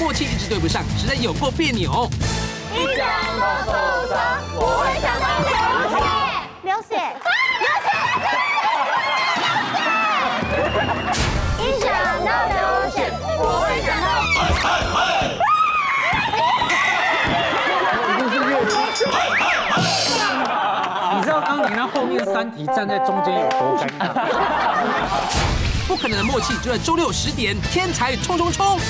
默契一直对不上实在有过别扭。一想到受伤我会想到流血流血。流血流血一想到流血。我会想到你知道当你那后面三题站在中间有多尴尬？不可能的默契就在周六十点天才冲冲冲。